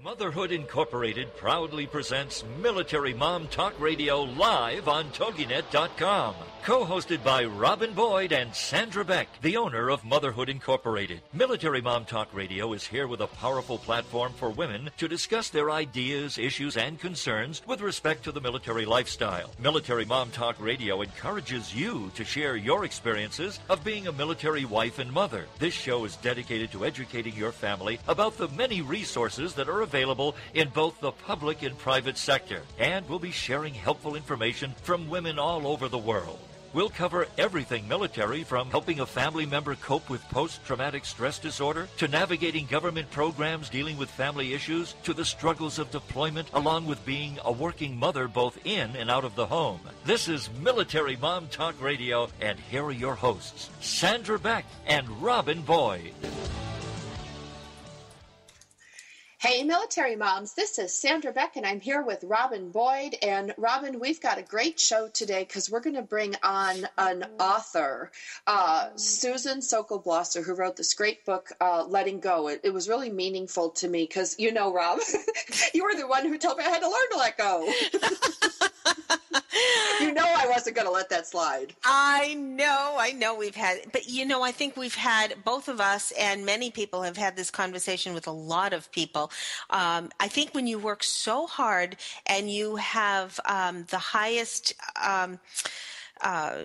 Motherhood Incorporated proudly presents Military Mom Talk Radio live on TogiNet.com. Co-hosted by Robin Boyd and Sandra Beck, the owner of Motherhood Incorporated. Military Mom Talk Radio is here with a powerful platform for women to discuss their ideas, issues, and concerns with respect to the military lifestyle. Military Mom Talk Radio encourages you to share your experiences of being a military wife and mother. This show is dedicated to educating your family about the many resources that are available in both the public and private sector. And we'll be sharing helpful information from women all over the world. We'll cover everything military from helping a family member cope with post traumatic stress disorder to navigating government programs dealing with family issues to the struggles of deployment along with being a working mother both in and out of the home. This is Military Mom Talk Radio, and here are your hosts, Sandra Beck and Robin Boyd. Hey, military moms, this is Sandra Beck, and I'm here with Robin Boyd. And Robin, we've got a great show today because we're going to bring on an author, uh, Susan Sokol Blosser, who wrote this great book, uh, Letting Go. It, it, was really meaningful to me because, you know, Rob, you were the one who told me I had to learn to let go. you know I wasn't going to let that slide. I know, I know we've had, but you know, I think we've had both of us and many people have had this conversation with a lot of people. Um, I think when you work so hard and you have um, the highest. Um, uh,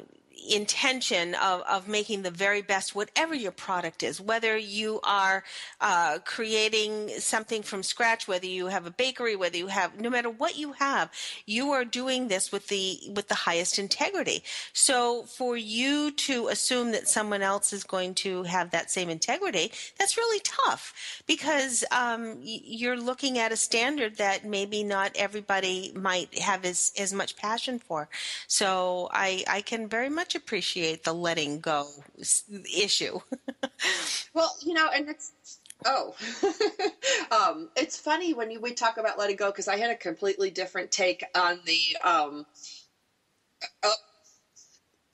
intention of, of making the very best, whatever your product is, whether you are uh, creating something from scratch, whether you have a bakery, whether you have, no matter what you have, you are doing this with the, with the highest integrity. So for you to assume that someone else is going to have that same integrity, that's really tough because um, you're looking at a standard that maybe not everybody might have as, as much passion for. So I, I can very much appreciate the letting go issue. well, you know, and it's oh, um, it's funny when you, we talk about letting go because I had a completely different take on the. Um, oh,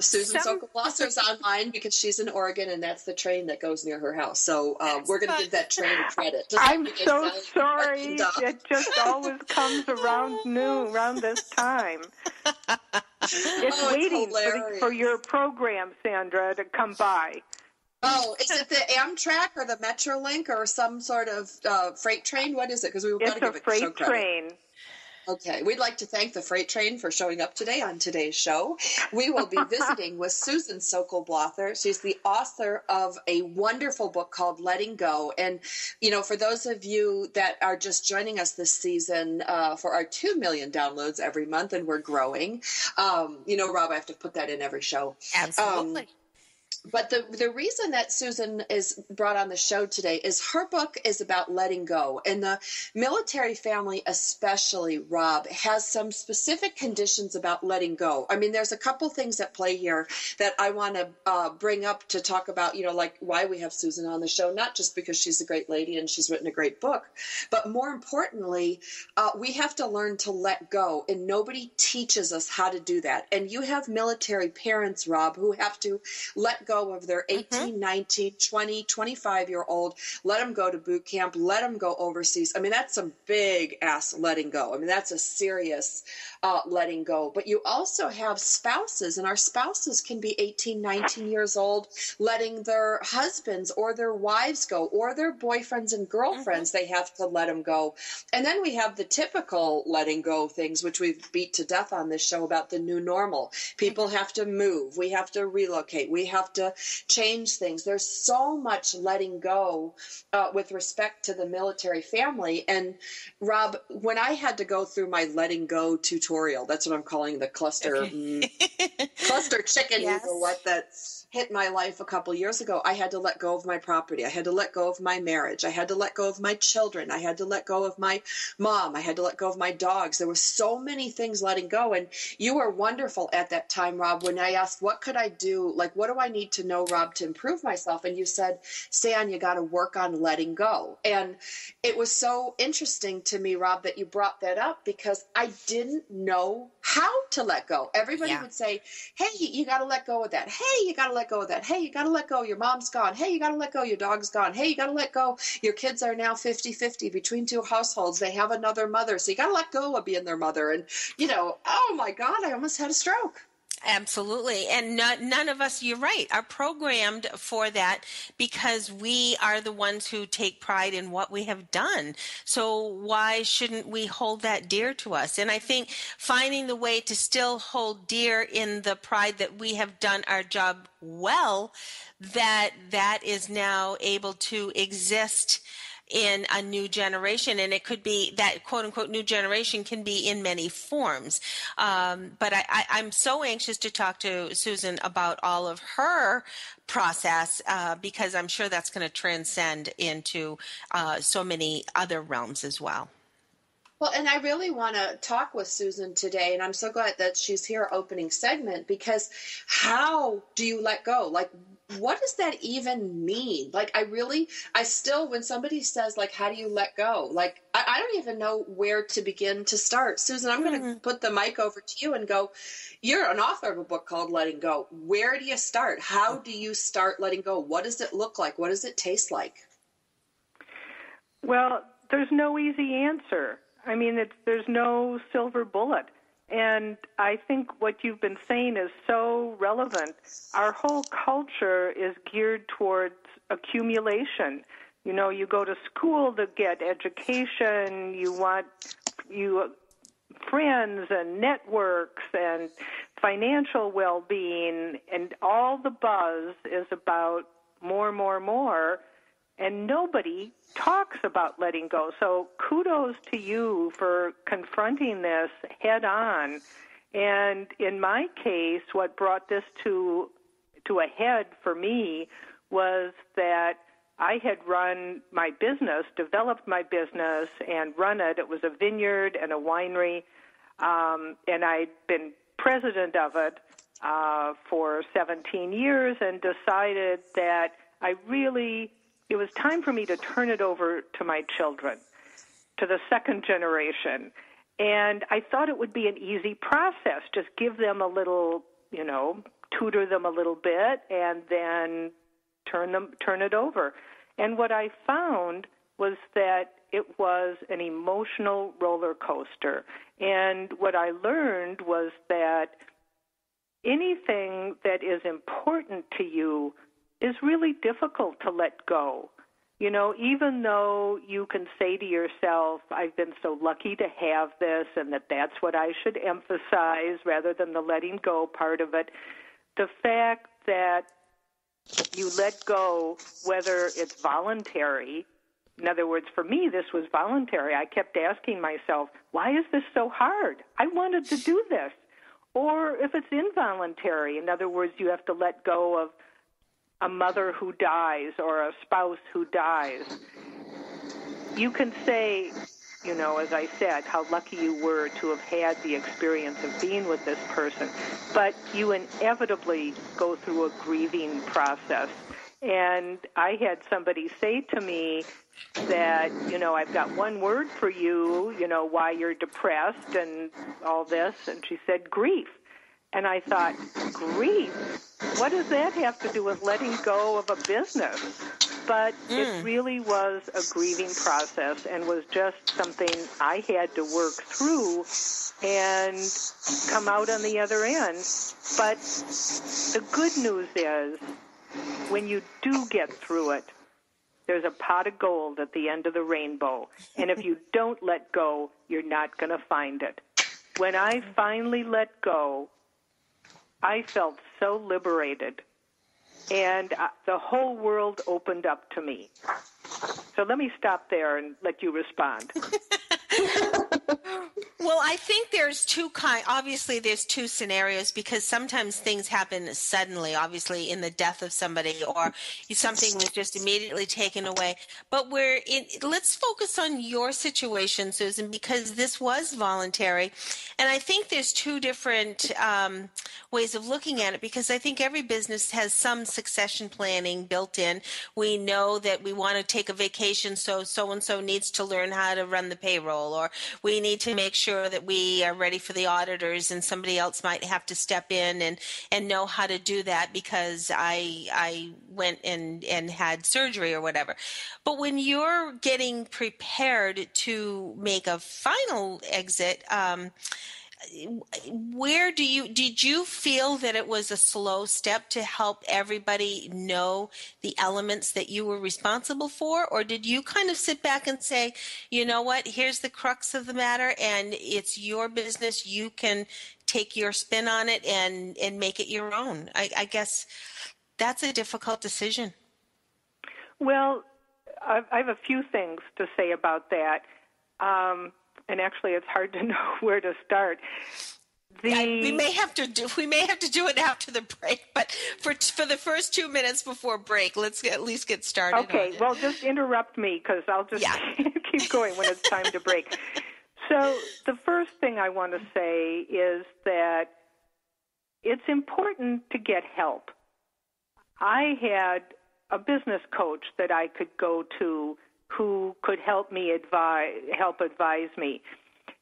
Susan Some... is online because she's in Oregon and that's the train that goes near her house. So uh, we're going to give that train credit. Just I'm so sorry. It just always comes around noon, around this time. It's oh, waiting for, for, your program, Sandra, to come by. Oh, is it the Amtrak or the Metrolink or some sort of uh, freight train? What is it? Because we were going to give it a freight train. Okay, we'd like to thank the Freight Train for showing up today on today's show. We will be visiting with Susan Sokol Blosser. She's the author of a wonderful book called Letting Go. And, you know, for those of you that are just joining us this season uh, for our 2 million downloads every month, and we're growing, um, you know, Rob, I have to put that in every show. Absolutely. Um, but the the reason that Susan is brought on the show today is her book is about letting go, and the military family, especially Rob, has some specific conditions about letting go. I mean, there's a couple things at play here that I want to uh, bring up to talk about. You know, like why we have Susan on the show, not just because she's a great lady and she's written a great book, but more importantly, uh, we have to learn to let go, and nobody teaches us how to do that. And you have military parents, Rob, who have to let go of their mm-hmm. 18, mm-hmm. 19, 20, 25 year old, let them go to boot camp, let them go overseas. I mean, that's some big ass letting go. I mean, that's a serious uh, letting go. But you also have spouses, and our spouses can be 18, 19 years old, letting their husbands or their wives go, or their boyfriends and girlfriends, mm-hmm. they have to let them go. And then we have the typical letting go things, which we've beat to death on this show about the new normal. People mm-hmm. have to move, we have to relocate, we have to change things. There's so much letting go uh, with respect to the military family. And Rob, when I had to go through my letting go tutorial, that's what I'm calling the cluster okay. mm, cluster chicken yes. or what that's hit my life a couple years ago, I had to let go of my property. I had to let go of my marriage. I had to let go of my children. I had to let go of my mom. I had to let go of my dogs. There were so many things letting go. And you were wonderful at that time, Rob, when I asked, what could I do? Like, what do I need to know, Rob, to improve myself? And you said, Stan, you got to work on letting go. And it was so interesting to me, Rob, that you brought that up because I didn't know how to let go. Everybody yeah. would say, Hey, you got to let go of that. Hey, you got to let go of that. Hey, you got to let go. Your mom's gone. Hey, you got to let go. Your dog's gone. Hey, you got to let go. Your kids are now 50 50 between two households. They have another mother. So you got to let go of being their mother. And, you know, oh my God, I almost had a stroke. Absolutely. And none of us, you're right, are programmed for that because we are the ones who take pride in what we have done. So why shouldn't we hold that dear to us? And I think finding the way to still hold dear in the pride that we have done our job well, that that is now able to exist in a new generation, and it could be that quote unquote new generation can be in many forms. Um, but I, am so anxious to talk to Susan about all of her process uh, because I'm sure that's going to transcend into uh, so many other realms as well. Well, and I really want to talk with Susan today, and I'm so glad that she's here opening segment because how do you let go? Like, what does that even mean? Like, I really, I still, when somebody says, like, how do you let go? Like, I, I don't even know where to begin to start. Susan, I'm mm-hmm. going to put the mic over to you and go, you're an author of a book called Letting Go. Where do you start? How do you start letting go? What does it look like? What does it taste like? Well, there's no easy answer. I mean, it's, there's no silver bullet. And I think what you've been saying is so relevant. Our whole culture is geared towards accumulation. You know, you go to school to get education, you want you friends and networks and financial well-being and all the buzz is about more more more and nobody talks about letting go. So kudos to you for confronting this head on. And in my case, what brought this to to a head for me was that I had run my business, developed my business, and run it. It was a vineyard and a winery, um, and I'd been president of it uh, for 17 years, and decided that I really it was time for me to turn it over to my children, to the second generation. And I thought it would be an easy process. Just give them a little, you know, tutor them a little bit and then turn them turn it over. And what I found was that it was an emotional roller coaster. And what I learned was that anything that is important to you is really difficult to let go. You know, even though you can say to yourself, I've been so lucky to have this and that that's what I should emphasize rather than the letting go part of it, the fact that you let go, whether it's voluntary, in other words, for me, this was voluntary. I kept asking myself, why is this so hard? I wanted to do this. Or if it's involuntary, in other words, you have to let go of a mother who dies or a spouse who dies, you can say, you know, as I said, how lucky you were to have had the experience of being with this person. But you inevitably go through a grieving process. And I had somebody say to me that, you know, I've got one word for you, you know, why you're depressed and all this. And she said, grief. And I thought, grief? What does that have to do with letting go of a business? But mm. it really was a grieving process and was just something I had to work through and come out on the other end. But the good news is when you do get through it, there's a pot of gold at the end of the rainbow. And if you don't let go, you're not going to find it. When I finally let go, I felt so liberated. And uh, the whole world opened up to me. So let me stop there and let you respond. well, I think there's two kind. Obviously, there's two scenarios because sometimes things happen suddenly. Obviously, in the death of somebody, or something was just immediately taken away. But we're in. Let's focus on your situation, Susan, because this was voluntary, and I think there's two different um, ways of looking at it. Because I think every business has some succession planning built in. We know that we want to take a vacation, so so and so needs to learn how to run the payroll or we need to make sure that we are ready for the auditors and somebody else might have to step in and, and know how to do that because I, I went and, and had surgery or whatever. But when you're getting prepared to make a final exit, um, where do you did you feel that it was a slow step to help everybody know the elements that you were responsible for? Or did you kind of sit back and say you know what? Here's the crux of the matter and it's your business. You can take your spin on it and and make it your own. I, I guess that's a difficult decision. Well i have a few things to say about that. Um, and actually it's hard to know where to start. The... Yeah, we may have to do we may have to do it after the break, but for for the first two minutes before break, let's at least get started. Okay, well, just interrupt me because I'll just yeah. keep going when it's time to break. So the first thing I want to say is that it's important to get help. I had a business coach that I could go to who could help me advise help advise me.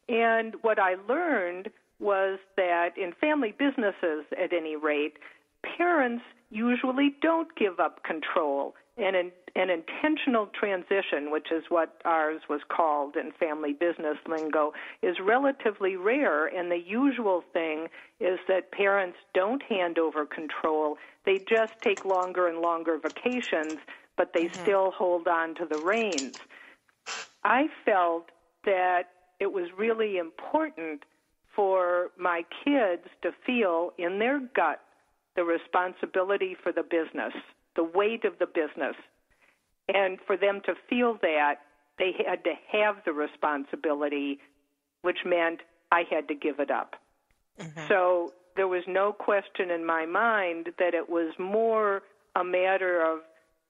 And what I learned was that in family businesses at any rate, parents usually don't give up control. And an, an intentional transition, which is what ours was called in family business lingo, is relatively rare. And the usual thing is that parents don't hand over control. They just take longer and longer vacations but they mm-hmm. still hold on to the reins. I felt that it was really important for my kids to feel in their gut the responsibility for the business, the weight of the business. And for them to feel that, they had to have the responsibility, which meant I had to give it up. Mm-hmm. So there was no question in my mind that it was more a matter of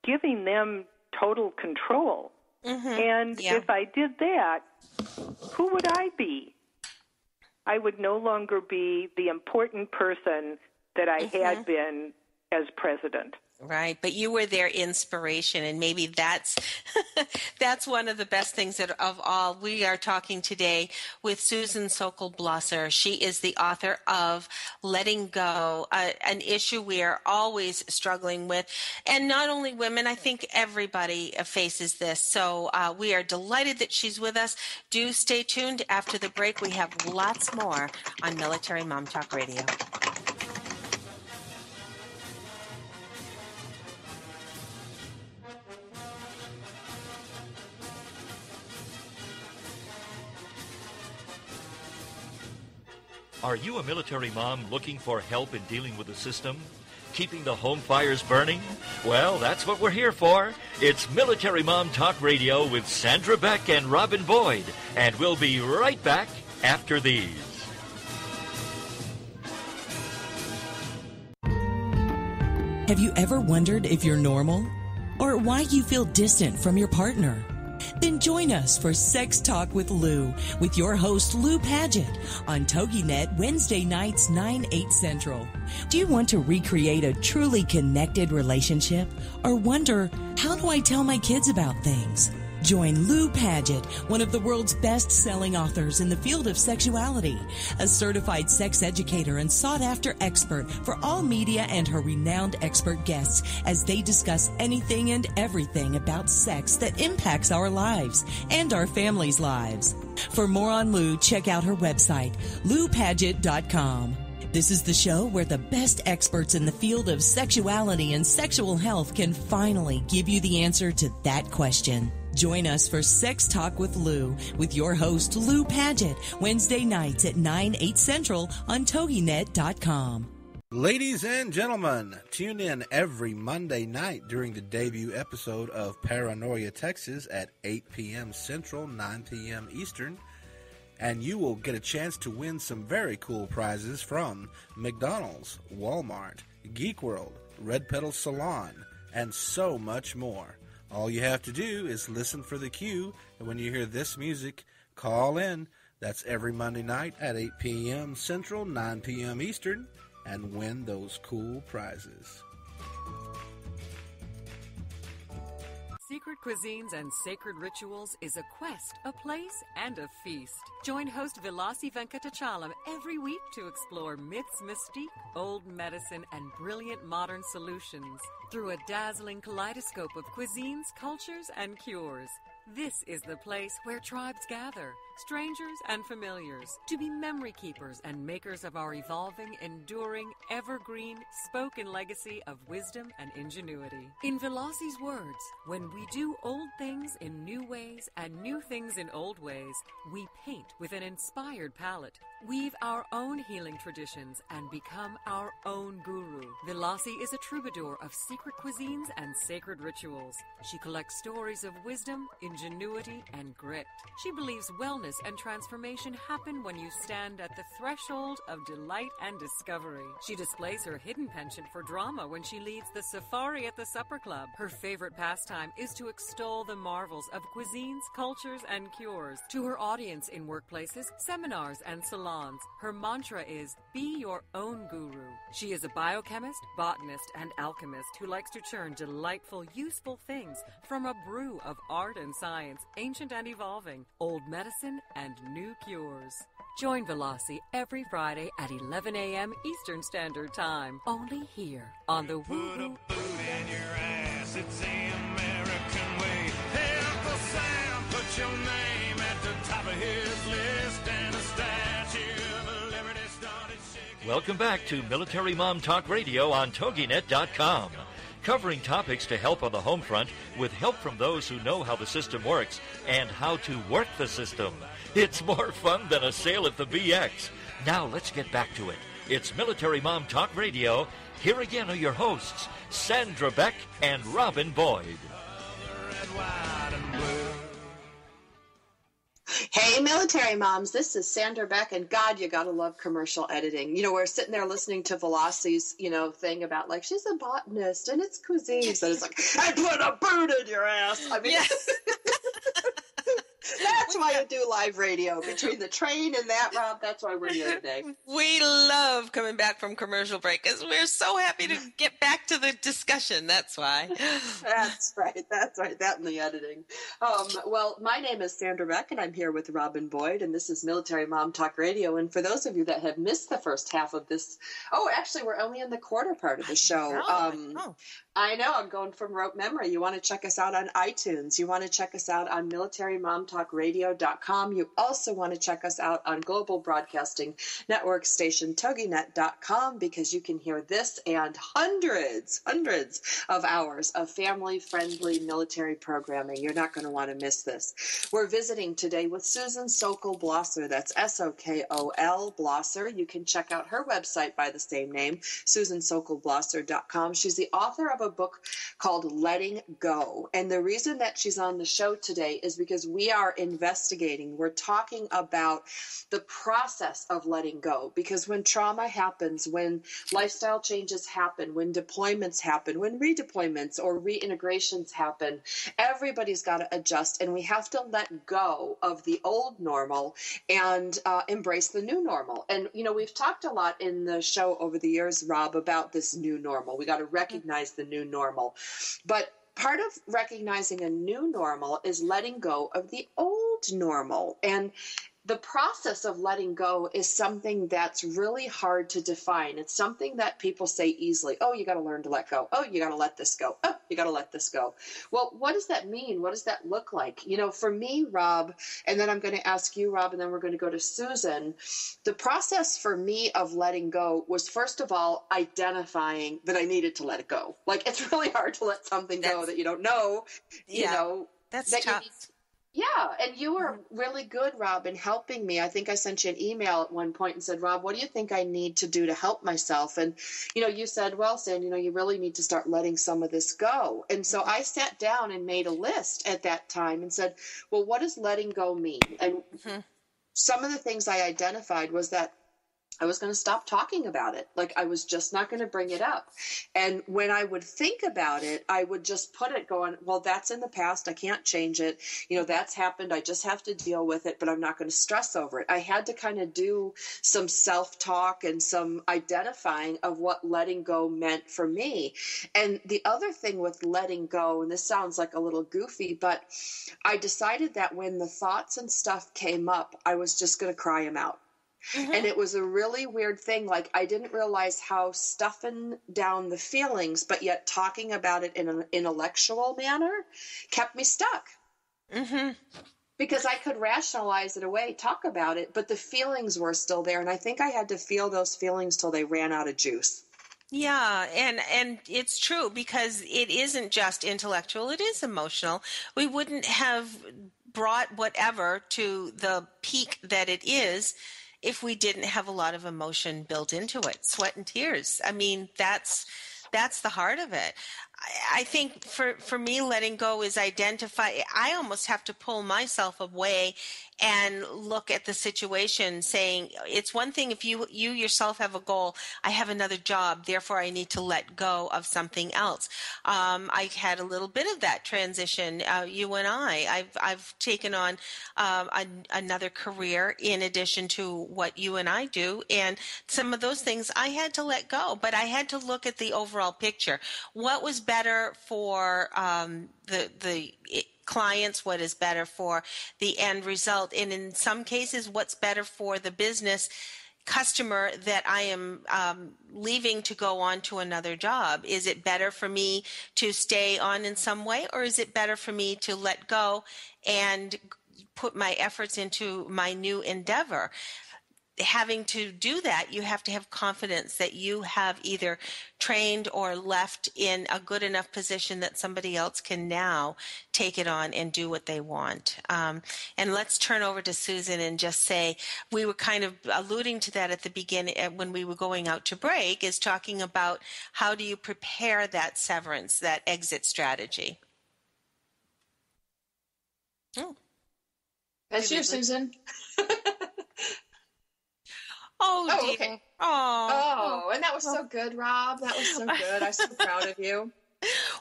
giving them total control. Mm-hmm. And yeah. if I did that, who would I be? I would no longer be the important person that I mm-hmm. had been as president. Right, but you were their inspiration, and maybe that's that's one of the best things that, of all. We are talking today with Susan Sokol Blosser. She is the author of "Letting Go," uh, an issue we are always struggling with, and not only women. I think everybody faces this. So uh, we are delighted that she's with us. Do stay tuned. After the break, we have lots more on Military Mom Talk Radio. Are you a military mom looking for help in dealing with the system? Keeping the home fires burning? Well, that's what we're here for. It's Military Mom Talk Radio with Sandra Beck and Robin Boyd, and we'll be right back after these. Have you ever wondered if you're normal? Or why you feel distant from your partner? Then join us for Sex Talk with Lou with your host Lou Paget on TogiNet Wednesday nights 9 8 Central. Do you want to recreate a truly connected relationship or wonder how do I tell my kids about things? Join Lou Paget, one of the world's best selling authors in the field of sexuality, a certified sex educator and sought after expert for all media and her renowned expert guests as they discuss anything and everything about sex that impacts our lives and our families' lives. For more on Lou, check out her website, loupaget.com. This is the show where the best experts in the field of sexuality and sexual health can finally give you the answer to that question. Join us for Sex Talk with Lou with your host, Lou Paget, Wednesday nights at 9, 8 central on TogiNet.com. Ladies and gentlemen, tune in every Monday night during the debut episode of Paranoia, Texas at 8 p.m. Central, 9 p.m. Eastern, and you will get a chance to win some very cool prizes from McDonald's, Walmart, Geek World, Red Pedal Salon, and so much more. All you have to do is listen for the cue, and when you hear this music, call in. That's every Monday night at 8 p.m. Central, 9 p.m. Eastern, and win those cool prizes. Secret Cuisines and Sacred Rituals is a quest, a place, and a feast. Join host Vilasi Venkatachalam every week to explore myths, mystique, old medicine, and brilliant modern solutions through a dazzling kaleidoscope of cuisines, cultures, and cures. This is the place where tribes gather, strangers and familiars, to be memory keepers and makers of our evolving, enduring, evergreen, spoken legacy of wisdom and ingenuity. In Velasi's words, when we do old things in new ways and new things in old ways, we paint with an inspired palette, weave our own healing traditions, and become our own guru. Velasi is a troubadour of secret cuisines and sacred rituals. She collects stories of wisdom, ingenuity, and grit. She believes wellness and transformation happen when you stand at the threshold of delight and discovery. She displays her hidden penchant for drama when she leads the safari at the supper club. Her favorite pastime is to extol the marvels of cuisines, cultures, and cures. To her audience in workplaces, seminars, and salons, her mantra is be your own guru. She is a biochemist, botanist, and alchemist who likes to churn delightful, useful things from a brew of art and science, ancient and evolving, old medicine and new cures. Join Velasi every Friday at 11 a.m. Eastern Standard Time, only here on the Woo Put a boot in your ass, it's the American way. Hey, Uncle Sam, put your name at the top of his list, and a statue of liberty started shaking. Welcome back to Military Mom Talk Radio on TogiNet.com. Covering topics to help on the home front with help from those who know how the system works and how to work the system. It's more fun than a sale at the BX. Now let's get back to it. It's Military Mom Talk Radio. Here again are your hosts, Sandra Beck and Robin Boyd. Hey, military moms, this is Sandra Beck, and God, you gotta love commercial editing. You know, we're sitting there listening to Velasi's, you know, thing about like she's a botanist and it's cuisines, and it's like, I put a bird in your ass. I mean, Yes. that's why you do live radio. Between the train and that, Rob, that's why we're here today. We love coming back from commercial break because we're so happy to get back to the discussion. That's why. That's right. That's right. That and the editing. Um, well, my name is Sandra Beck, and I'm here with Robin Boyd, and this is Military Mom Talk Radio. And for those of you that have missed the first half of this, oh, actually, we're only in the quarter part of the show. Oh, Um, oh. I know. I'm going from rote memory. You want to check us out on iTunes. You want to check us out on militarymomtalkradio.com. You also want to check us out on Global Broadcasting Network station toginet.com because you can hear this and hundreds, hundreds of hours of family friendly military programming. You're not going to want to miss this. We're visiting today with Susan Sokol Blosser. That's S O K O L Blosser. You can check out her website by the same name, SusanSokolBlosser.com. She's the author of a book called Letting Go. And the reason that she's on the show today is because we are investigating, we're talking about the process of letting go. Because when trauma happens, when lifestyle changes happen, when deployments happen, when redeployments or reintegrations happen, everybody's got to adjust and we have to let go of the old normal and uh, embrace the new normal. And, you know, we've talked a lot in the show over the years, Rob, about this new normal. We got to recognize the new normal. But part of recognizing a new normal is letting go of the old normal. And the process of letting go is something that's really hard to define. It's something that people say easily. Oh, you got to learn to let go. Oh, you got to let this go. Oh, you got to let this go. Well, what does that mean? What does that look like? You know, for me, Rob, and then I'm going to ask you, Rob, and then we're going to go to Susan. The process for me of letting go was first of all identifying that I needed to let it go. Like it's really hard to let something go that you don't know. You Yeah, know, That's that tough. Yeah, and you were really good, Rob, in helping me. I think I sent you an email at one point and said, Rob, what do you think I need to do to help myself? And, you know, you said, well, Sand, you know, you really need to start letting some of this go. And so I sat down and made a list at that time and said, well, what does letting go mean? And Mhm. some of the things I identified was that I was going to stop talking about it. Like I was just not going to bring it up. And when I would think about it, I would just put it going, well, that's in the past. I can't change it. You know, that's happened. I just have to deal with it, but I'm not going to stress over it. I had to kind of do some self talk and some identifying of what letting go meant for me. And the other thing with letting go, and this sounds like a little goofy, but I decided that when the thoughts and stuff came up, I was just going to cry them out. Mm-hmm. And it was a really weird thing. Like, I didn't realize how stuffing down the feelings, but yet talking about it in an intellectual manner kept me stuck. Mm-hmm. Because I could rationalize it away, talk about it, but the feelings were still there. And I think I had to feel those feelings till they ran out of juice. Yeah, and and it's true because it isn't just intellectual, it is emotional. We wouldn't have brought whatever to the peak that it is if we didn't have a lot of emotion built into it sweat and tears i mean that's that's the heart of it I think for, for me, letting go is identify. I almost have to pull myself away and look at the situation saying it's one thing if you you yourself have a goal i have another job therefore i need to let go of something else. Um, i had a little bit of that transition uh, you and i. I've i've taken on um, a, another career in addition to what you and i do and some of those things i had to let go but i had to look at the overall picture. What was better for um, the the clients, what is better for the end result, and in some cases, what's better for the business customer that I am um, leaving to go on to another job? Is it better for me to stay on in some way, or is it better for me to let go and put my efforts into my new endeavor? Having to do that, you have to have confidence that you have either trained or left in a good enough position that somebody else can now take it on and do what they want. Um, and let's turn over to Susan and just say we were kind of alluding to that at the beginning when we were going out to break, is talking about how do you prepare that severance, that exit strategy. Oh. That's you, Susan. Oh, oh okay. Oh, oh, and that was so good, Rob. That was so good. I'm so proud of you.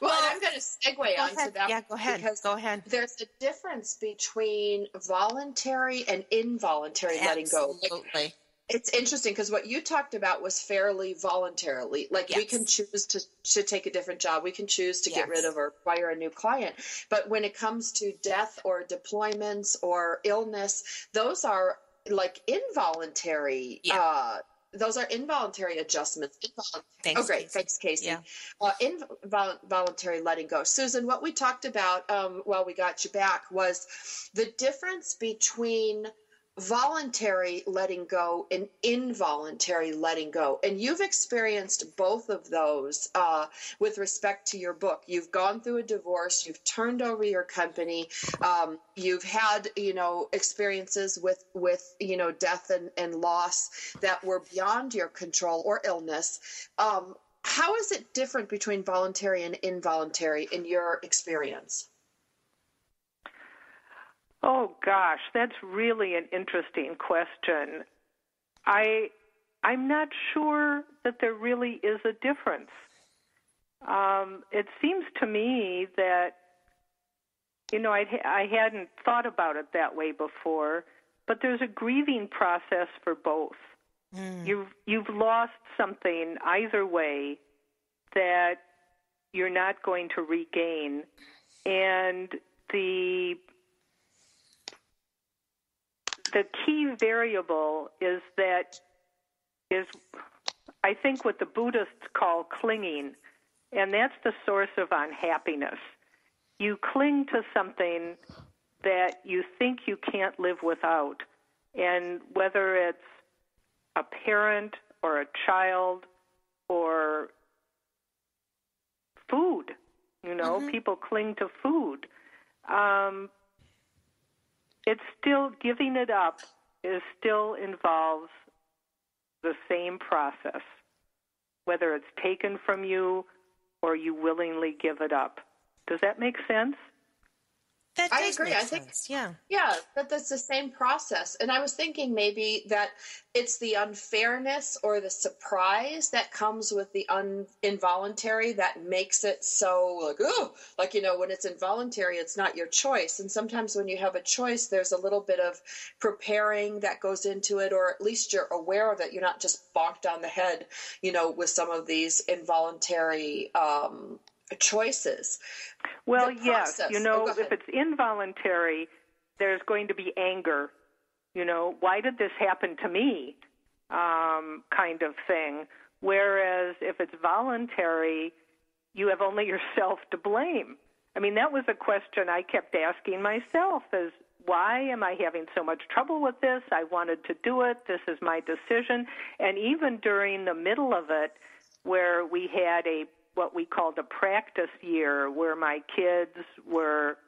Well, well I'm going to segue onto ahead. that. Yeah, go ahead. Because go ahead. There's a difference between voluntary and involuntary Absolutely. letting go. Absolutely. it's interesting because what you talked about was fairly voluntarily. Like yes. we can choose to, to take a different job. We can choose to yes. get rid of or acquire a new client. But when it comes to death or deployments or illness, those are like involuntary yeah. uh those are involuntary adjustments. Involuntary. Thanks, oh, great. Casey. Thanks, Casey. Yeah. Uh, involuntary letting go. Susan, what we talked about um, while we got you back was the difference between voluntary letting go and involuntary letting go. And you've experienced both of those uh, with respect to your book. You've gone through a divorce, you've turned over your company, um, you've had, you know, experiences with, with you know, death and, and loss that were beyond your control or illness. Um, how is it different between voluntary and involuntary in your experience? Oh gosh, that's really an interesting question. I I'm not sure that there really is a difference. Um, it seems to me that you know I I hadn't thought about it that way before, but there's a grieving process for both. Mm. You've you've lost something either way that you're not going to regain, and the the key variable is that is I think what the Buddhists call clinging, and that's the source of unhappiness. You cling to something that you think you can't live without, and whether it's a parent or a child or food, you know, mm-hmm. people cling to food. Um, it's still giving it up is still involves the same process, whether it's taken from you or you willingly give it up. Does that make sense? That I agree. I think, sense. yeah, yeah, that that's the same process. And I was thinking maybe that it's the unfairness or the surprise that comes with the un- involuntary that makes it so like oh, like you know, when it's involuntary, it's not your choice. And sometimes when you have a choice, there's a little bit of preparing that goes into it, or at least you're aware of it. You're not just bonked on the head, you know, with some of these involuntary. Um, choices. Well, yes, you know, oh, if it's involuntary, there's going to be anger. You know, why did this happen to me? Um, kind of thing. Whereas if it's voluntary, you have only yourself to blame. I mean, that was a question I kept asking myself is why am I having so much trouble with this? I wanted to do it. This is my decision. And even during the middle of it, where we had a what we called a practice year where my kids were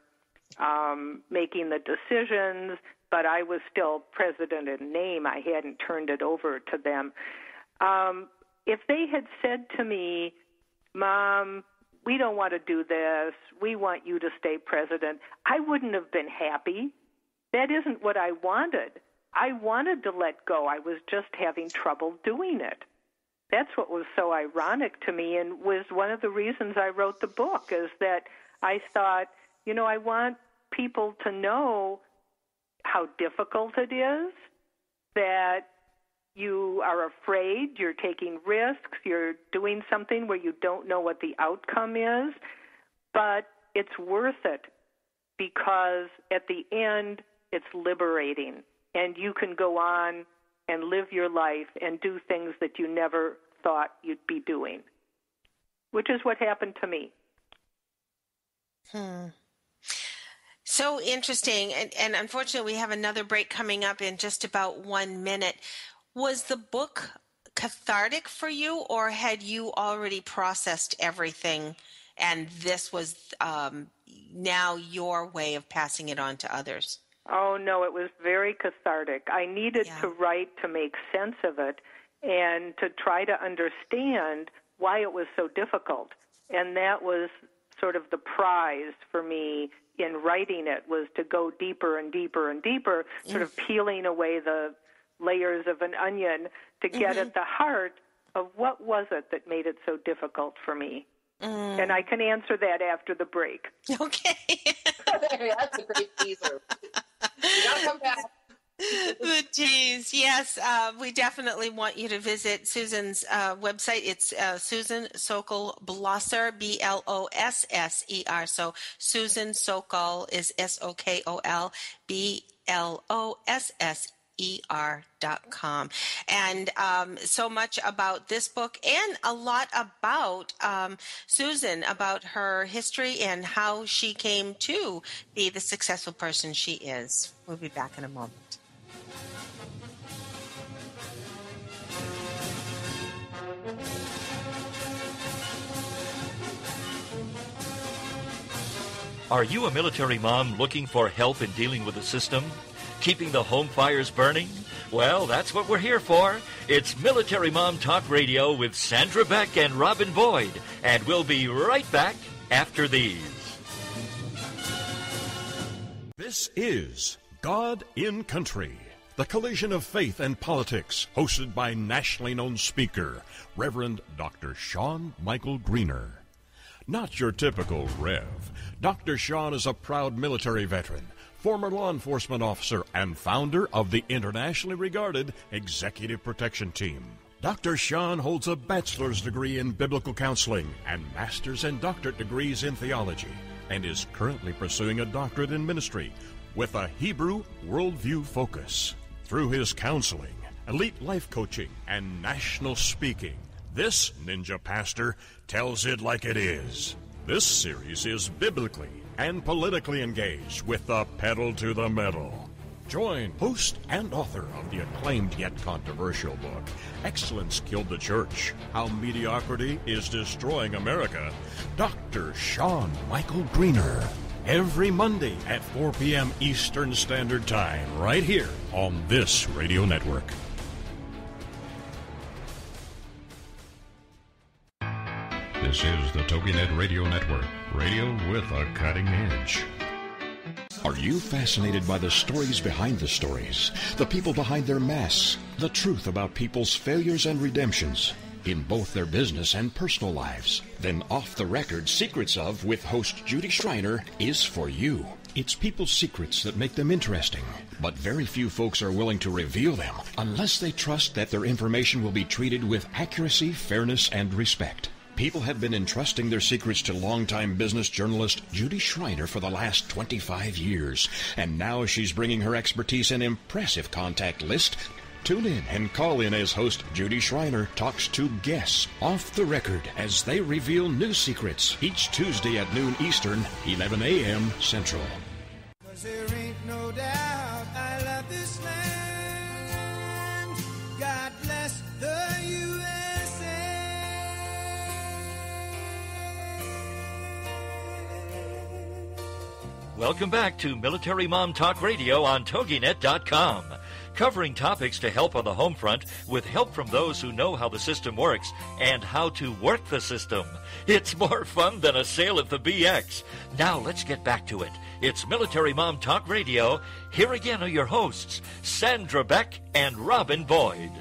um, making the decisions, but I was still president in name. I hadn't turned it over to them. Um, if they had said to me, Mom, we don't want to do this, we want you to stay president, I wouldn't have been happy. That isn't what I wanted. I wanted to let go. I was just having trouble doing it that's what was so ironic to me and was one of the reasons I wrote the book is that I thought, you know, I want people to know how difficult it is, that you are afraid, you're taking risks, you're doing something where you don't know what the outcome is, but it's worth it because at the end it's liberating and you can go on and live your life and do things that you never thought you'd be doing, which is what happened to me. Hmm. So interesting. And, and unfortunately, we have another break coming up in just about one minute. Was the book cathartic for you, or had you already processed everything and this was um, now your way of passing it on to others? Oh, no, it was very cathartic. I needed yeah. to write to make sense of it and to try to understand why it was so difficult. And that was sort of the prize for me in writing it was to go deeper and deeper and deeper, sort of peeling away the layers of an onion to get mm-hmm. at the heart of what was it that made it so difficult for me. Mm. And I can answer that after the break. Okay. That's a great teaser. You gotta come back. Geez, yes, uh, we definitely want you to visit Susan's uh, website. It's uh, Susan Sokol Blosser, B L O S S E R. So Susan Sokol is S O K O L B L O S S er.com. And um, so much about this book and a lot about um, Susan, about her history and how she came to be the successful person she is. We'll be back in a moment. Are you a military mom looking for help in dealing with the system? Keeping the home fires burning? Well, that's what we're here for. It's Military Mom Talk Radio with Sandra Beck and Robin Boyd, and we'll be right back after these. This is God in Country, the collision of faith and politics, hosted by nationally known speaker, Reverend Dr. Sean Michael Greener. Not your typical Rev. Dr. Sean is a proud military veteran former law enforcement officer, and founder of the internationally regarded Executive Protection Team. Dr. Sean holds a bachelor's degree in biblical counseling and master's and doctorate degrees in theology, and is currently pursuing a doctorate in ministry with a Hebrew worldview focus. Through his counseling, elite life coaching, and national speaking, this ninja pastor tells it like it is. This series is biblically and politically engaged with the pedal to the metal. Join host and author of the acclaimed yet controversial book, Excellence Killed the Church How Mediocrity is Destroying America, Dr. Sean Michael Greener. Every Monday at 4 p.m. Eastern Standard Time, right here on this radio network. This is the TogiNet Radio Network, radio with a cutting edge. Are you fascinated by the stories behind the stories, the people behind their masks, the truth about people's failures and redemptions? in both their business and personal lives, then Off the Record Secrets of with host Judy Schreiner is for you. It's people's secrets that make them interesting, but very few folks are willing to reveal them unless they trust that their information will be treated with accuracy, fairness, and respect. People have been entrusting their secrets to longtime business journalist Judy Schreiner for the last 25 years, and now she's bringing her expertise and impressive contact list Tune in and call in as host Judy Schreiner talks to guests off the record as they reveal new secrets each Tuesday at noon Eastern, 11 a.m. Central. Welcome back to Military Mom Talk Radio on TogiNet.com. Covering topics to help on the home front with help from those who know how the system works and how to work the system. It's more fun than a sale at the BX. Now let's get back to it. It's Military Mom Talk Radio. Here again are your hosts, Sandra Beck and Robin Boyd.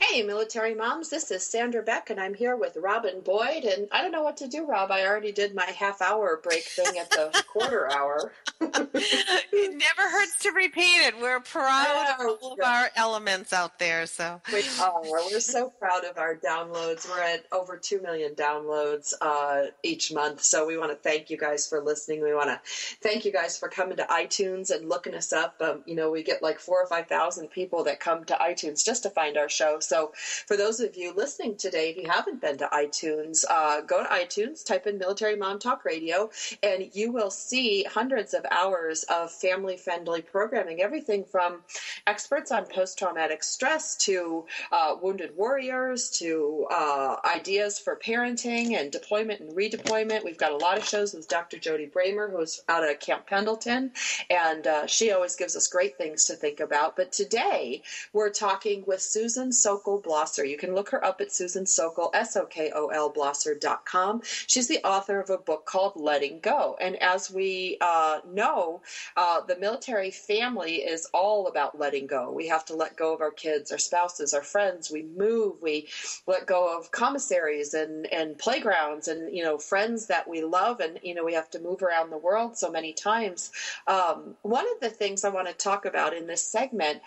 Hey, military moms, this is Sandra Beck, and I'm here with Robin Boyd. And I don't know what to do, Rob. I already did my half hour break thing at the quarter hour. it never hurts to repeat it. We're proud of all of our elements out there. So we are. We're so proud of our downloads. We're at over 2 million downloads uh, each month. So we want to thank you guys for listening. We want to thank you guys for coming to iTunes and looking us up. Um, you know, we get like four or 5,000 people that come to iTunes just to find our show. So for those of you listening today, if you haven't been to iTunes, uh, go to iTunes, type in Military Mom Talk Radio, and you will see hundreds of hours of family friendly programming. Everything from experts on post traumatic stress to uh, wounded warriors to uh, ideas for parenting and deployment and redeployment. We've got a lot of shows with Dr. Jody Bramer, who's out of Camp Pendleton, and uh, she always gives us great things to think about. But today we're talking with Susan Sokol Sokol Blosser. You can look her up at Susan Sokol, S O K O L Blosser.com. She's the author of a book called Letting Go. And as we uh, know, uh, the military family is all about letting go. We have to let go of our kids, our spouses, our friends. We move, we let go of commissaries and, and playgrounds and, you know, friends that we love. And, you know, we have to move around the world so many times. Um, one of the things I want to talk about in this segment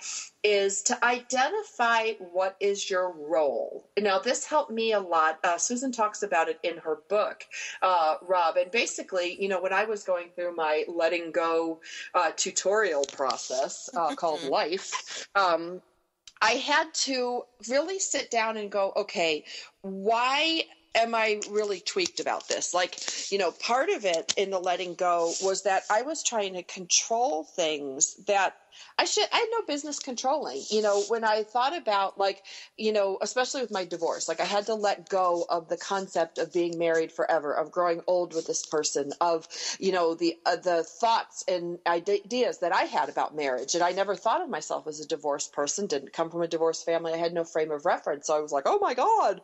is to identify what is your role. Now, this helped me a lot. Uh, Susan talks about it in her book, uh, Rob. And basically, you know, when I was going through my letting go uh, tutorial process uh, called Life, um, I had to really sit down and go, okay, why am I really tweaked about this? Like, you know, part of it in the letting go was that I was trying to control things that I should I had no business controlling. You know, when I thought about like, you know, especially with my divorce, like I had to let go of the concept of being married forever, of growing old with this person, of, you know, the uh, the thoughts and ideas that I had about marriage. And I never thought of myself as a divorced person, didn't come from a divorced family. I had no frame of reference. So I was like, "Oh my god,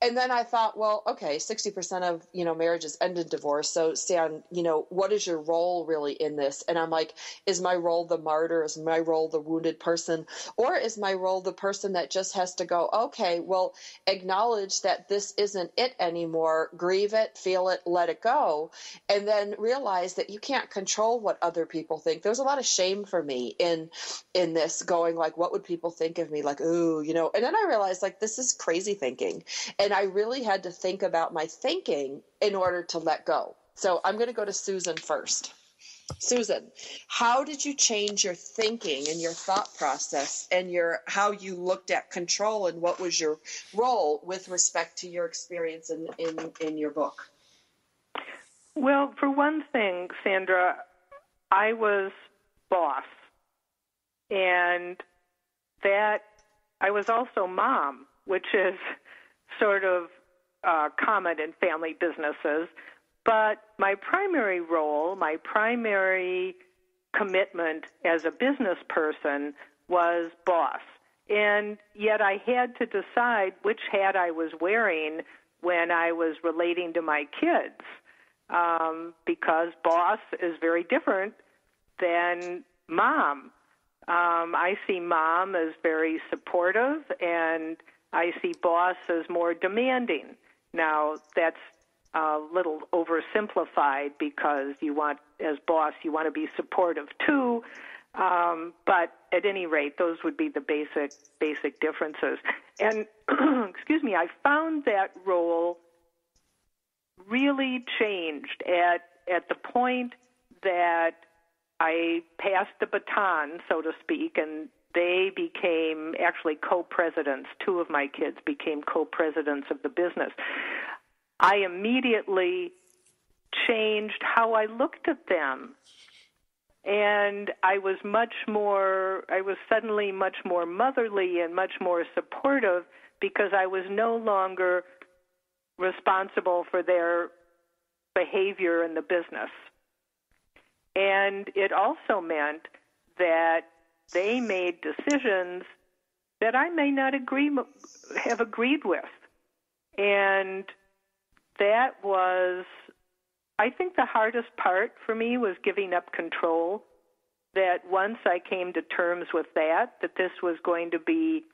and then I thought, well, okay, 60% of, you know, marriages end in divorce. So Stan, you know, what is your role really in this? And I'm like, is my role the martyr? Is my role the wounded person? Or is my role the person that just has to go, okay, well, acknowledge that this isn't it anymore, grieve it, feel it, let it go. And then realize that you can't control what other people think. There's a lot of shame for me in, in this going like, what would people think of me? Like, ooh, you know, and then I realized like, this is crazy thinking. And and I really had to think about my thinking in order to let go. So I'm going to go to Susan first. Susan, how did you change your thinking and your thought process and your how you looked at control and what was your role with respect to your experience in, in, in your book? Well, for one thing, Sandra, I was boss. And that I was also mom, which is sort of uh, common in family businesses. But my primary role, my primary commitment as a business person was boss. And yet I had to decide which hat I was wearing when I was relating to my kids. um, because boss is very different than mom. Um, I see mom as very supportive, and I see boss as more demanding. Now, that's a little oversimplified because you want, as boss, you want to be supportive too. Um, but at any rate, those would be the basic basic differences. And excuse me, I found that role really changed at at the point that I passed the baton, so to speak, and they became actually co-presidents. Two of my kids became co-presidents of the business. I immediately changed how I looked at them. And I was much more, I was suddenly much more motherly and much more supportive because I was no longer responsible for their behavior in the business. And it also meant that they made decisions that I may not agree have agreed with. And that was I think the hardest part for me was giving up control. That once I came to terms with that, that this was going to be,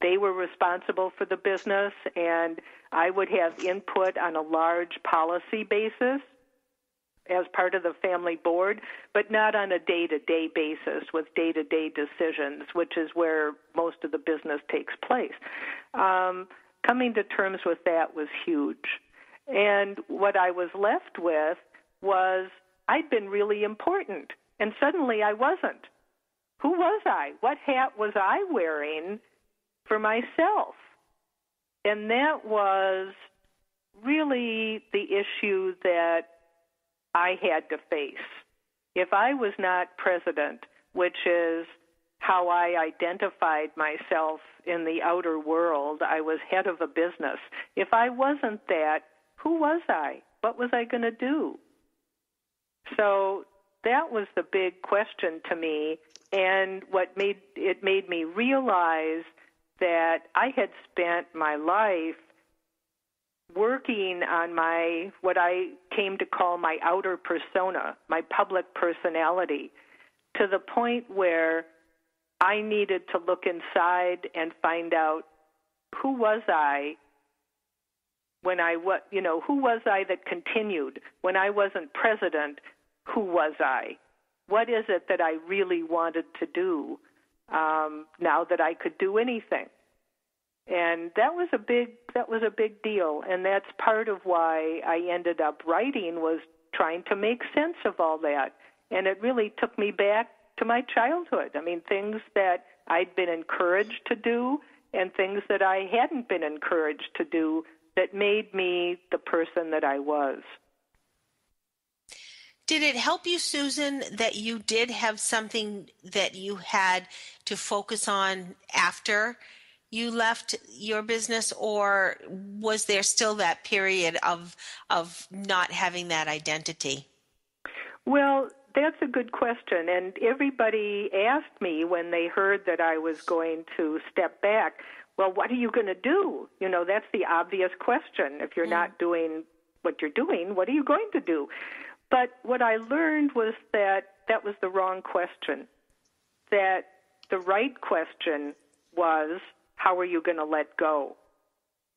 they were responsible for the business and I would have input on a large policy basis as part of the family board, but not on a day to day basis with day to day decisions, which is where most of the business takes place. Um, coming to terms with that was huge. And what I was left with was I'd been really important, and suddenly I wasn't. Who was I? What hat was I wearing for myself? And that was really the issue that I had to face. If I was not president, which is how I identified myself in the outer world, I was head of a business. If I wasn't that, who was I? What was I going to do? So that was the big question to me, and what made it made me realize that I had spent my life working on my what I came to call my outer persona, my public personality, to the point where I needed to look inside and find out who was I when I what you know who was I that continued? When I wasn't president who was I? What is it that I really wanted to do um, now that I could do anything and that was a big that was a big deal. And that's part of why I ended up writing was trying to make sense of all that. And it really took me back to my childhood. I mean things that I'd been encouraged to do and things that I hadn't been encouraged to do that made me the person that I was. Did it help you, Susan, that you did have something that you had to focus on after you left your business, or was there still that period of of not having that identity? Well, that's a good question, and everybody asked me when they heard that I was going to step back well, what are you going to do? You know, that's the obvious question. If you're mm. not doing what you're doing, what are you going to do? But what I learned was that that was the wrong question. That the right question was, how are you going to let go?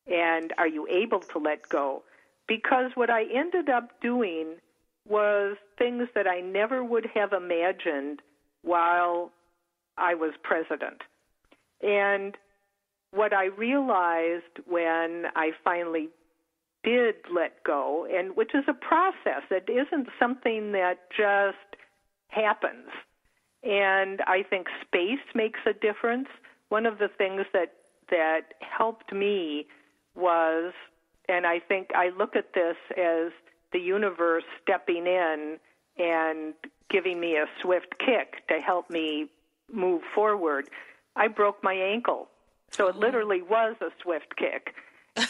And are you able to let go? Because what I ended up doing was things that I never would have imagined while I was president. And what I realized when I finally did let go, and which is a process, it isn't something that just happens. And I think space makes a difference. One of the things that that helped me was, and I think I look at this as the universe stepping in and giving me a swift kick to help me move forward. I broke my ankle so it literally was a swift kick.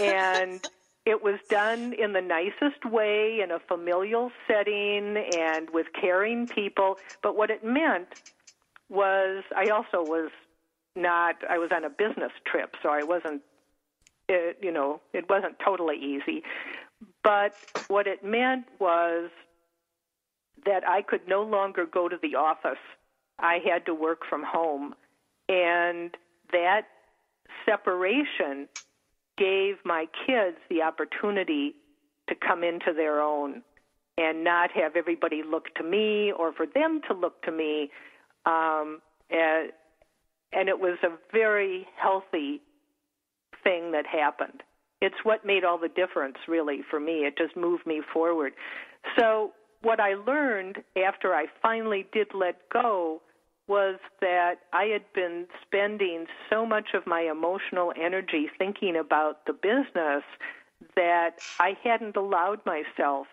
And it was done in the nicest way, in a familial setting, and with caring people. But what it meant was I also was not, I was on a business trip, so I wasn't, it, you know, it wasn't totally easy. But what it meant was that I could no longer go to the office. I had to work from home. And that separation gave my kids the opportunity to come into their own and not have everybody look to me or for them to look to me. Um, and it was a very healthy thing that happened. It's what made all the difference, really, for me. It just moved me forward. So, what I learned after I finally did let go was that I had been spending so much of my emotional energy thinking about the business that I hadn't allowed myself,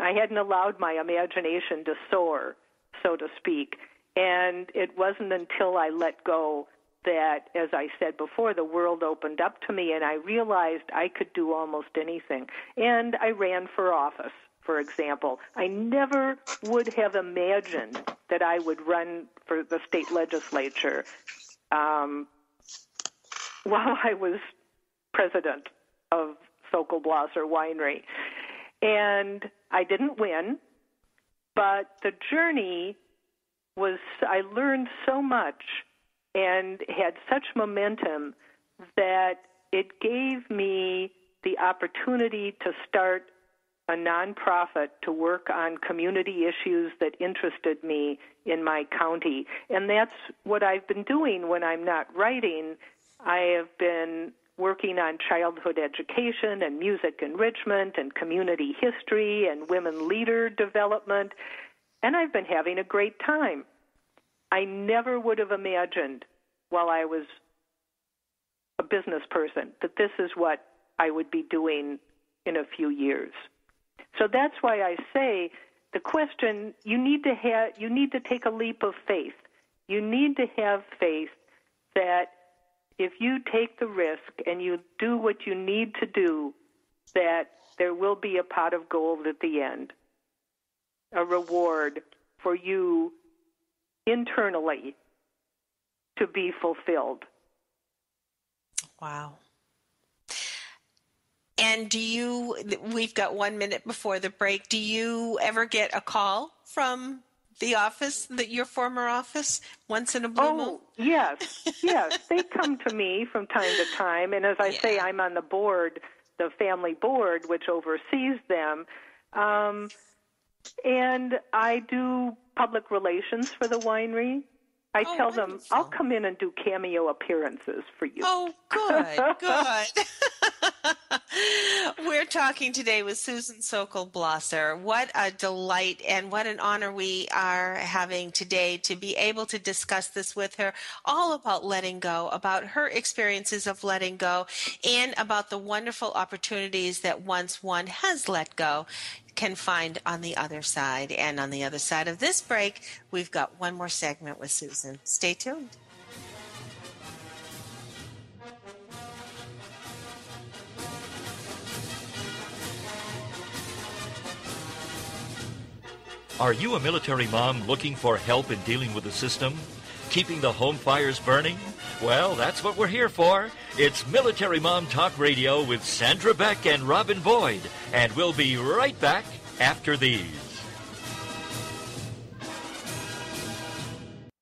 I hadn't allowed my imagination to soar, so to speak. And it wasn't until I let go that, as I said before, the world opened up to me and I realized I could do almost anything. And I ran for office, for example. I never would have imagined that I would run for the state legislature um, while I was president of Sokol Blosser Winery. And I didn't win, but the journey was, I learned so much and had such momentum that it gave me the opportunity to start a nonprofit to work on community issues that interested me in my county. And that's what I've been doing when I'm not writing. I have been working on childhood education and music enrichment and community history and women leader development. And I've been having a great time. I never would have imagined while I was a business person that this is what I would be doing in a few years. So that's why I say the question you need to have you need to take a leap of faith. You need to have faith that if you take the risk and you do what you need to do, that there will be a pot of gold at the end, a reward for you internally to be fulfilled. Wow. And do you, we've got one minute before the break, do you ever get a call from the office, that your former office, once in a blue oh, moon? yes, yes. they come to me from time to time, and as I yeah. say, I'm on the board, the family board, which oversees them. Um, and I do public relations for the winery. I oh, tell wonderful. them I'll come in and do cameo appearances for you. Oh, good, good. We're talking today with Susan Sokol Blosser. What a delight and what an honor we are having today to be able to discuss this with her, all about letting go, about her experiences of letting go, and about the wonderful opportunities that once one has let go can find on the other side. And on the other side of this break, we've got one more segment with Susan. Stay tuned. Are you a military mom looking for help in dealing with the system? Keeping the home fires burning? Well, that's what we're here for. It's Military Mom Talk Radio with Sandra Beck and Robin Boyd. And we'll be right back after these.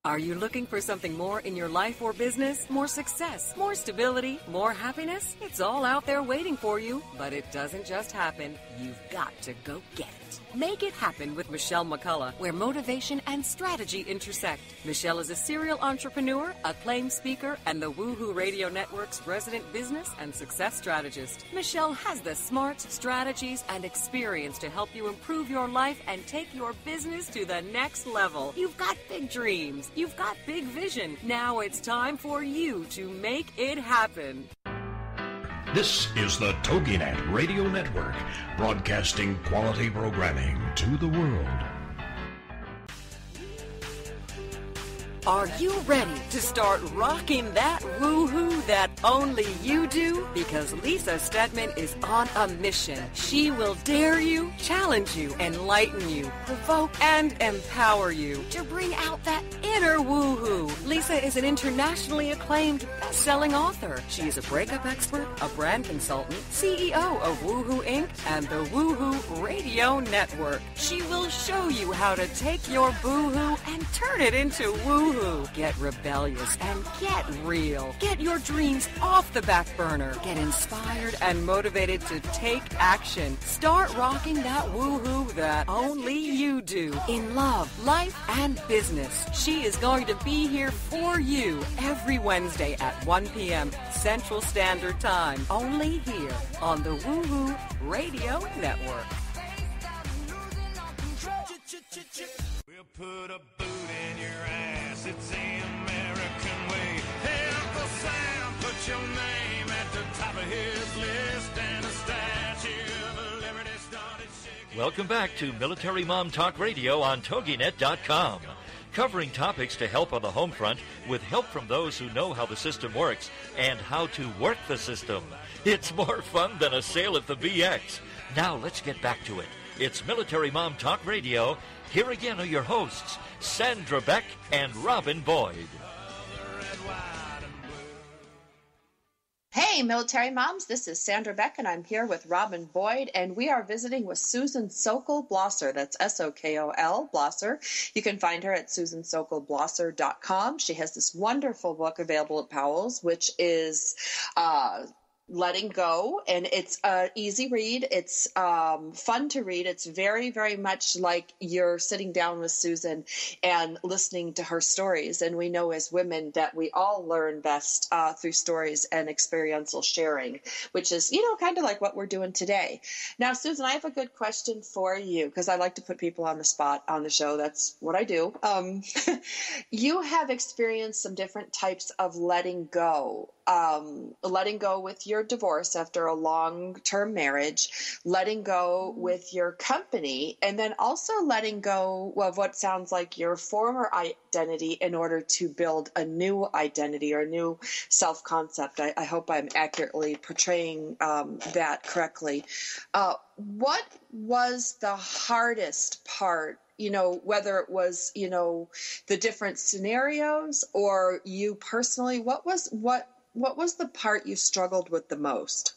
Are you looking for something more in your life or business? More success, more stability, more happiness? It's all out there waiting for you, but it doesn't just happen. You've got to go get it. Make It Happen with Michelle McCullough, where motivation and strategy intersect. Michelle is a serial entrepreneur, acclaimed speaker, and the Woohoo Radio Network's resident business and success strategist. Michelle has the smarts, strategies, and experience to help you improve your life and take your business to the next level. You've got big dreams, you've got big vision. Now it's time for you to make it happen. This is the TogiNet Radio Network, broadcasting quality programming to the world. Are you ready to start rocking that woohoo that only you do? Because Lisa Steadman is on a mission. She will dare you, challenge you, enlighten you, provoke and empower you to bring out that inner woohoo. Lisa is an internationally acclaimed best-selling author. She is a breakup expert, a brand consultant, CEO of Woohoo Inc. and the Woohoo Radio Network. She will show you how to take your boohoo and turn it into woohoo Get rebellious and get real. Get your dreams off the back burner. Get inspired and motivated to take action. Start rocking that woohoo that only you do in love, life, and business. She is going to be here for you every Wednesday at 1 p.m. Central Standard Time. Only here on the Woohoo Radio Network. Put a boot in your ass. It's the American way. Hey, Uncle Sam, put your name at the top of his list and a statue of liberty started shaking. Welcome back to Military Mom Talk Radio on TogiNet.com. Covering topics to help on the home front with help from those who know how the system works and how to work the system. It's more fun than a sale at the BX. Now let's get back to it. It's Military Mom Talk Radio. Here again are your hosts, Sandra Beck and Robin Boyd. Hey, military moms, this is Sandra Beck, and I'm here with Robin Boyd, and we are visiting with Susan Sokol Blosser. That's S O K O L Blosser. You can find her at susansokolblosser.com. She has this wonderful book available at Powell's, which is uh, letting go and it's an easy read. It's um, fun to read. It's very very much like you're sitting down with susan and listening to her stories. And we know as women that we all learn best uh, through stories and experiential sharing which is you know kind of like what we're doing today. Now susan i have a good question for you because i like to put people on the spot on the show. That's what i do. Um, you have experienced some different types of letting go um, letting go with your divorce after a long term marriage, letting go with your company, and then also letting go of what sounds like your former identity in order to build a new identity or a new self concept. I, I, hope I'm accurately portraying um, that correctly. Uh, what was the hardest part you know, whether it was, you know, the different scenarios or you personally, what was, what what was the part you struggled with the most?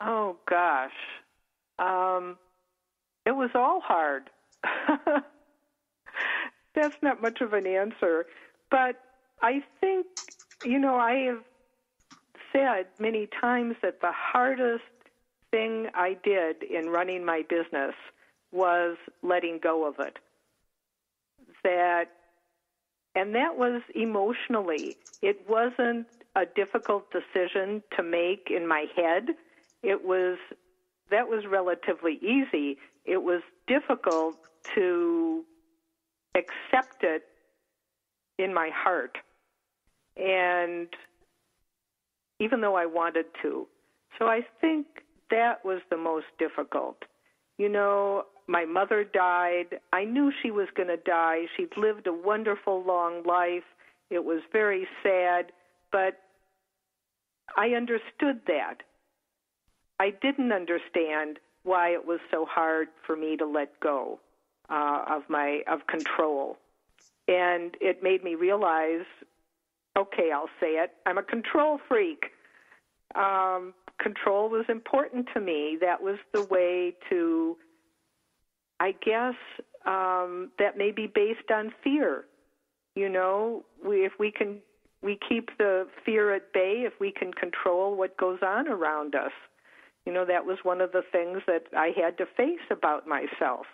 Oh gosh, um, it was all hard. That's not much of an answer, but I think you know I have said many times that the hardest thing I did in running my business was letting go of it. That and that was emotionally. It wasn't a difficult decision to make in my head. It was that was relatively easy. It was difficult to accept it in my heart. And even though I wanted to. So I think that was the most difficult. You know, my mother died. I knew she was going to die. She'd lived a wonderful long life. It was very sad, but I understood that. I didn't understand why it was so hard for me to let go uh, of my of control, and it made me realize, okay, I'll say it. I'm a control freak. Um, control was important to me. That was the way to I guess um, that may be based on fear. You know, we, if we can, we keep the fear at bay. If we can control what goes on around us, you know, that was one of the things that I had to face about myself.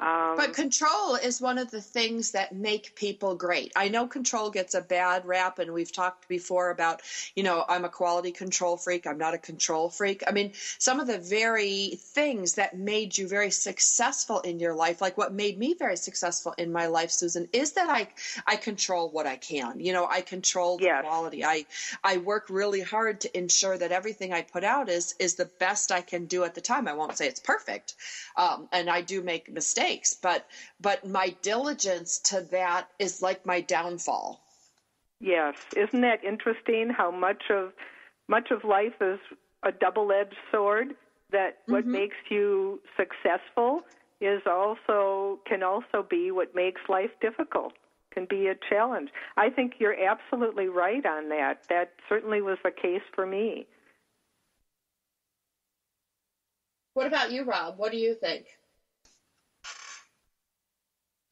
Um, but control is one of the things that make people great. I know control gets a bad rap, and we've talked before about, you know, I'm a quality control freak. I'm not a control freak. I mean, some of the very things that made you very successful in your life, like what made me very successful in my life, Susan, is that I I control what I can. You know, I control the yes. quality. I I work really hard to ensure that everything I put out is is the best I can do at the time. I won't say it's perfect, um, and I do make mistakes mistakes, but but my diligence to that is like my downfall. Yes, isn't that interesting? How much of much of life is a double-edged sword. That mm-hmm. what makes you successful is also can also be what makes life difficult. Can be a challenge. I think you're absolutely right on that. That certainly was the case for me. What about you, Rob? What do you think?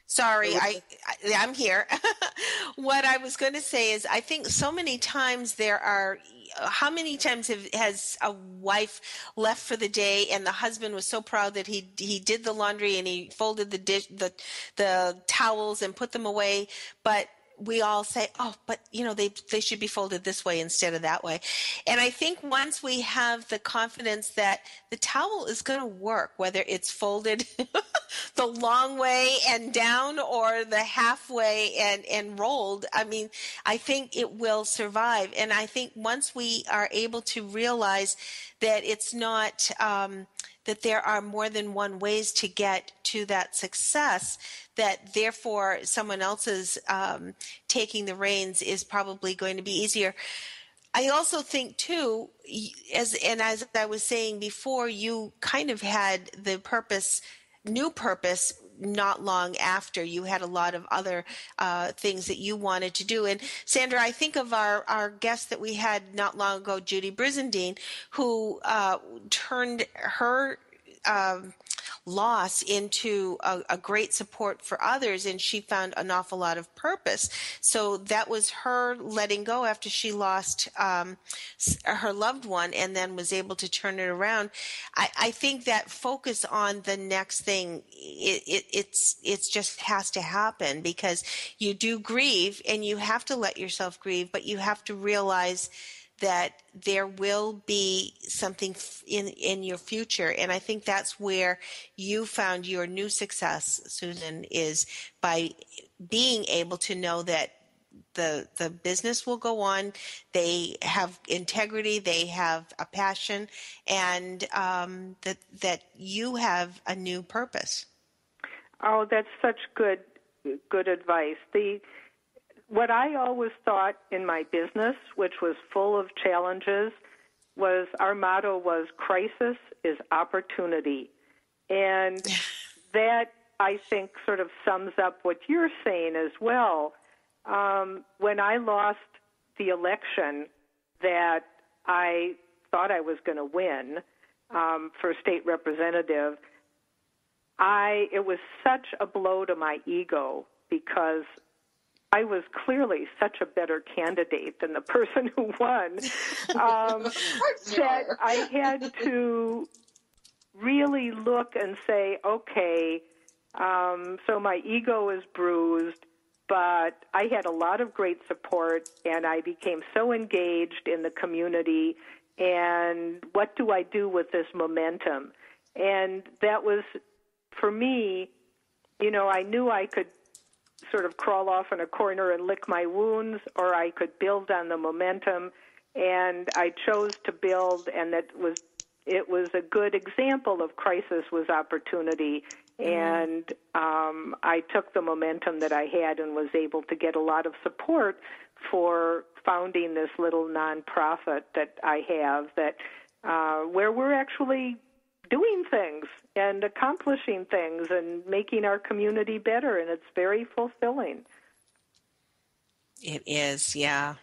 Sorry, I, I am here. what I was going to say is, I think so many times there are. How many times have, has a wife left for the day, and the husband was so proud that he he did the laundry and he folded the dish the the towels and put them away, but we all say, "Oh, but you know, they they should be folded this way instead of that way." And I think once we have the confidence that the towel is going to work, whether it's folded the long way and down or the halfway and and rolled, I mean, I think it will survive. And I think once we are able to realize that it's not um, that there are more than one ways to get to that success that therefore someone else's um, taking the reins is probably going to be easier i also think too as and as i was saying before you kind of had the purpose new purpose not long after you had a lot of other uh, things that you wanted to do. And Sandra, I think of our, our guest that we had not long ago, Judy Brizendine, who uh, turned her um, loss into a, a, great support for others and she found an awful lot of purpose. So that was her letting go after she lost um, her loved one and then was able to turn it around. I, I think that focus on the next thing it, it, it's it's just has to happen because you do grieve and you have to let yourself grieve but you have to realize that there will be something in in your future. And i think that's where you found your new success susan is by being able to know that the the business will go on. They have integrity. They have a passion. And um, that that you have a new purpose. Oh that's such good good advice. The what I always thought in my business, which was full of challenges, was our motto was crisis is opportunity. And that I think sort of sums up what you're saying as well. Um, when I lost the election that I thought I was going to win um, for state representative, I it was such a blow to my ego because I was clearly such a better candidate than the person who won um, that I had to really look and say, okay, um, so my ego is bruised, but I had a lot of great support and I became so engaged in the community. And what do I do with this momentum? And that was, for me, you know, I knew I could sort of crawl off in a corner and lick my wounds, or I could build on the momentum. And I chose to build, and that was it was a good example of crisis was opportunity. Mm-hmm. And um, I took the momentum that I had and was able to get a lot of support for founding this little nonprofit that I have that uh, where we're actually doing things and accomplishing things and making our community better and it's very fulfilling. It is yeah.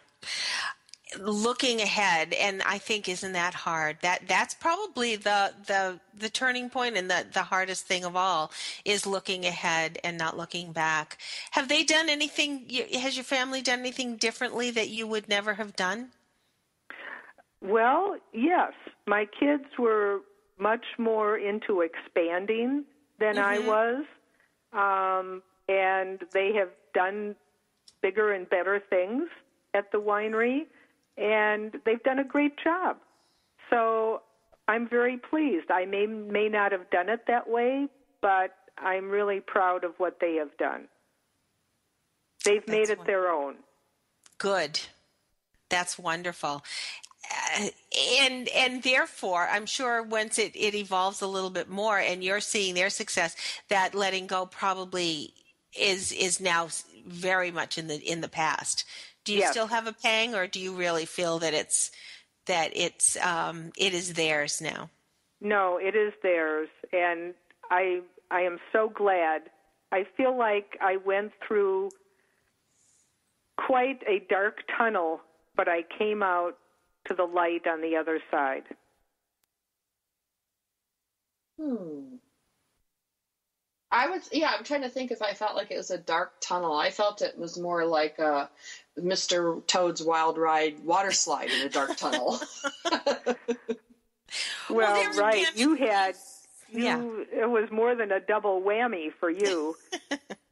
Looking ahead and i think isn't that hard? That that's probably the the the turning point and the the hardest thing of all is looking ahead and not looking back. Have they done anything has your family done anything differently that you would never have done? Well yes. My kids were much more into expanding than mm-hmm. I was. Um, and they have done bigger and better things at the winery, and they've done a great job. So I'm very pleased. I may may not have done it that way, but I'm really proud of what they have done. They've That's made it their own. Good. That's wonderful and and therefore i'm sure once it, it evolves a little bit more and you're seeing their success that letting go probably is is now very much in the in the past. Do you yes. still have a pang or do you really feel that it's that it's um, it is theirs now? No it is theirs. And i i am so glad. I feel like i went through quite a dark tunnel but i came out to the light on the other side. Hmm. I would, yeah, I'm trying to think if I felt like it was a dark tunnel. I felt it was more like a Mr. Toad's Wild Ride water slide in a dark tunnel. well, well right. You had, you, yeah. it was more than a double whammy for you.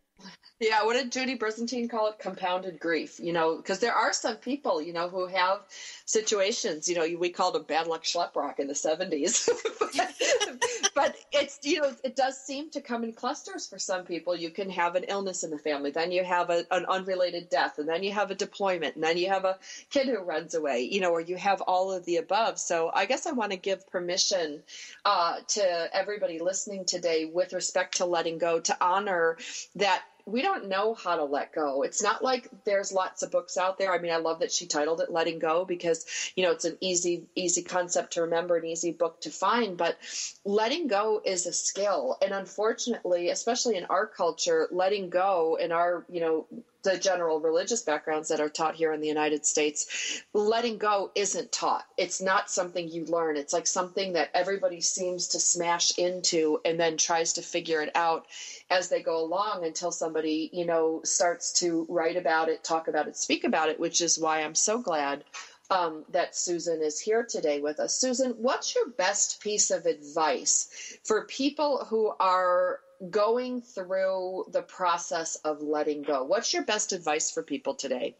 Yeah, what did Judy Brizendine call it? Compounded grief. You know, because there are some people, you know, who have situations. You know, we called them bad luck schleprock in the seventies, but it's you know, it does seem to come in clusters for some people. You can have an illness in the family, then you have a, an unrelated death, and then you have a deployment, and then you have a kid who runs away. You know, or you have all of the above. So I guess I want to give permission uh, to everybody listening today with respect to letting go to honor that we don't know how to let go. It's not like there's lots of books out there. I mean, I love that she titled it Letting Go because, you know, it's an easy easy concept to remember, an easy book to find, but letting go is a skill. And unfortunately, especially in our culture, letting go in our, you know, the general religious backgrounds that are taught here in the United States, letting go isn't taught. It's not something you learn. It's like something that everybody seems to smash into and then tries to figure it out as they go along until somebody, you know, starts to write about it, talk about it, speak about it, which is why I'm so glad um, that Susan is here today with us. Susan, what's your best piece of advice for people who are going through the process of letting go. What's your best advice for people today?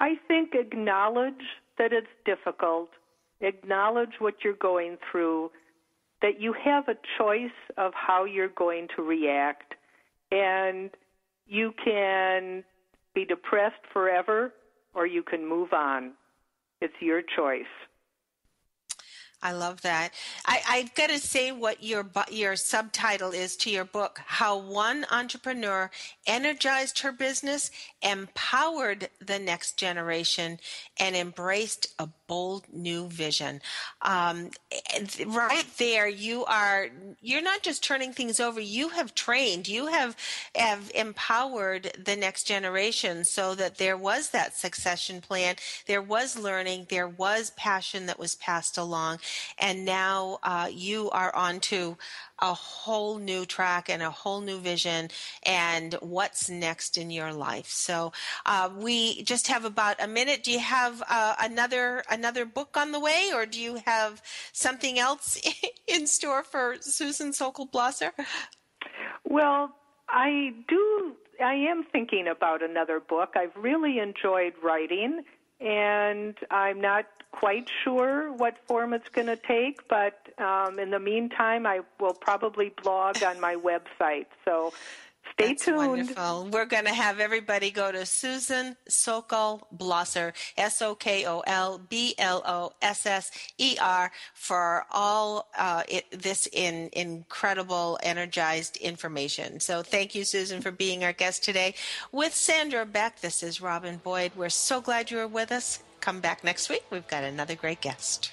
I think acknowledge that it's difficult, acknowledge what you're going through, that you have a choice of how you're going to react, and you can be depressed forever or you can move on. It's your choice. I love that. I, I've got to say what your your subtitle is to your book: How One Entrepreneur Energized Her Business, Empowered the Next Generation, and Embraced a Bold New Vision. Um, right there, you are you're not just turning things over. You have trained. You have have empowered the next generation so that there was that succession plan. There was learning. There was passion that was passed along and now uh, you are onto a whole new track and a whole new vision and what's next in your life. So uh, we just have about a minute. Do you have uh, another another book on the way, or do you have something else in store for Susan Sokol Blosser? Well, I do. I am thinking about another book. I've really enjoyed writing, and I'm not quite sure what form it's going to take, but um, in the meantime, I will probably blog on my website. So stay That's tuned. Wonderful. We're going to have everybody go to Susan Sokol Blosser, S O K O L B L O S S E R, for all uh, it, this in, incredible, energized information. So thank you, Susan, for being our guest today. With Sandra Beck, this is Robin Boyd. We're so glad you are with us. Come back next week. We've got another great guest.